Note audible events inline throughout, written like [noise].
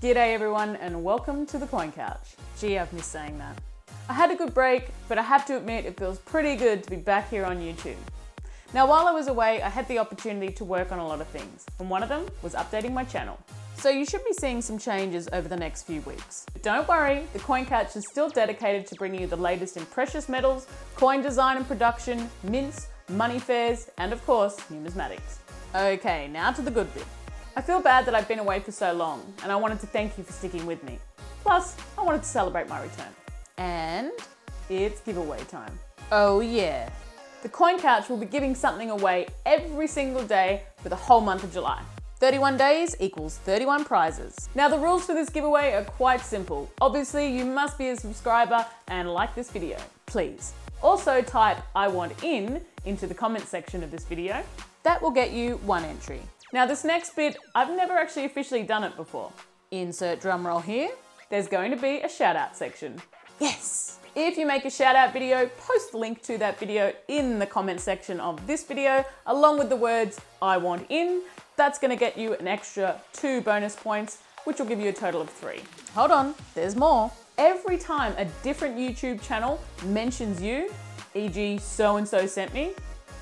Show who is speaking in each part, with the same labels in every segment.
Speaker 1: G'day everyone and welcome to the Coin Couch. Gee, I've missed saying that. I had a good break, but I have to admit it feels pretty good to be back here on YouTube. Now while I was away, I had the opportunity to work on a lot of things, and one of them was updating my channel. So you should be seeing some changes over the next few weeks. But don't worry, the Coin Couch is still dedicated to bringing you the latest in precious metals, coin design and production, mints, money fairs, and of course, numismatics. Okay, now to the good bit. I feel bad that I've been away for so long, and I wanted to thank you for sticking with me. Plus, I wanted to celebrate my return. And it's giveaway time. Oh yeah. The Coin Couch will be giving something away every single day for the whole month of July. 31 days equals 31 prizes. Now the rules for this giveaway are quite simple. Obviously you must be a subscriber and like this video, please. Also type I want in into the comment section of this video. That will get you one entry. Now this next bit, I've never actually officially done it before. Insert drum roll here. There's going to be a shout out section. Yes! If you make a shout out video, post the link to that video in the comment section of this video, along with the words I want in. That's gonna get you an extra two bonus points, which will give you a total of three. Hold on, there's more. Every time a different YouTube channel mentions you, e.g. so-and-so sent me,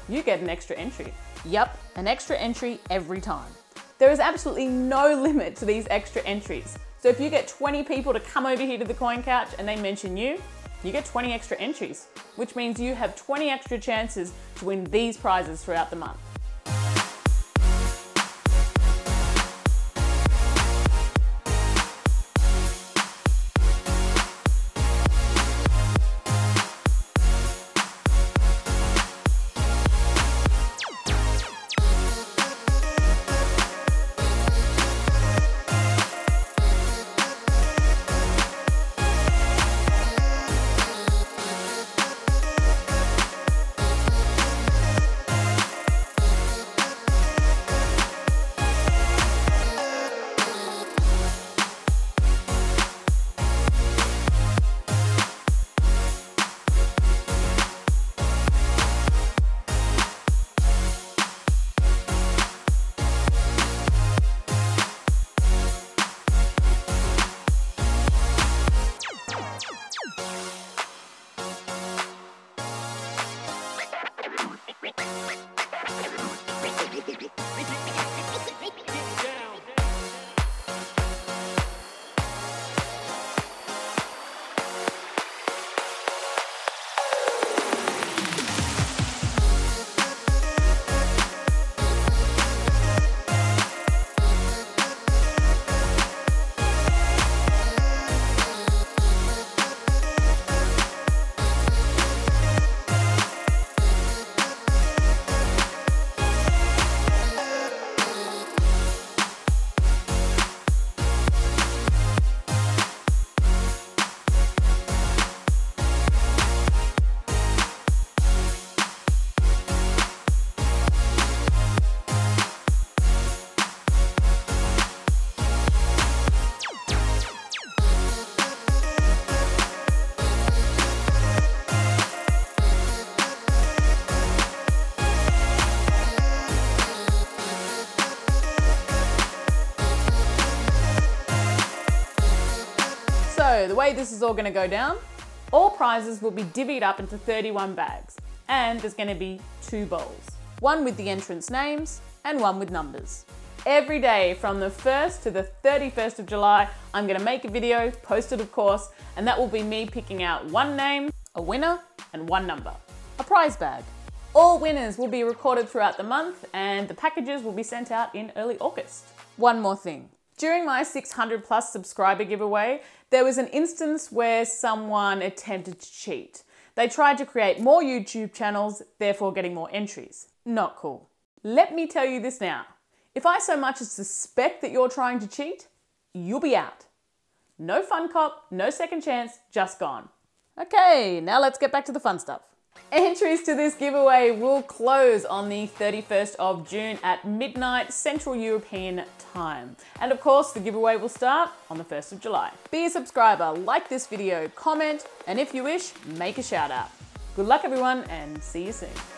Speaker 1: you get an extra entry. Yup, an extra entry every time. There is absolutely no [laughs] limit to these extra entries. So if you get 20 people to come over here to the coin couch and they mention you, you get 20 extra entries, which means you have 20 extra chances to win these prizes throughout the month. So the way this is all gonna go down, all prizes will be divvied up into 31 bags and there's gonna be two bowls. One with the entrance names and one with numbers. Every day from the 1st to the 31st of July, I'm gonna make a video, post it of course, and that will be me picking out one name, a winner, and one number. A prize bag. All winners will be recorded throughout the month and the packages will be sent out in early August. One more thing. During my 600 plus subscriber giveaway, there was an instance where someone attempted to cheat. They tried to create more YouTube channels, therefore getting more entries. Not cool. Let me tell you this now. If I so much as suspect that you're trying to cheat, you'll be out. No fun cop, no second chance, just gone. Okay, now let's get back to the fun stuff. Entries to this giveaway will close on the 31st of June at midnight Central European time. And of course, the giveaway will start on the 1st of July. Be a subscriber, like this video, comment, and if you wish, make a shout out. Good luck everyone and see you soon.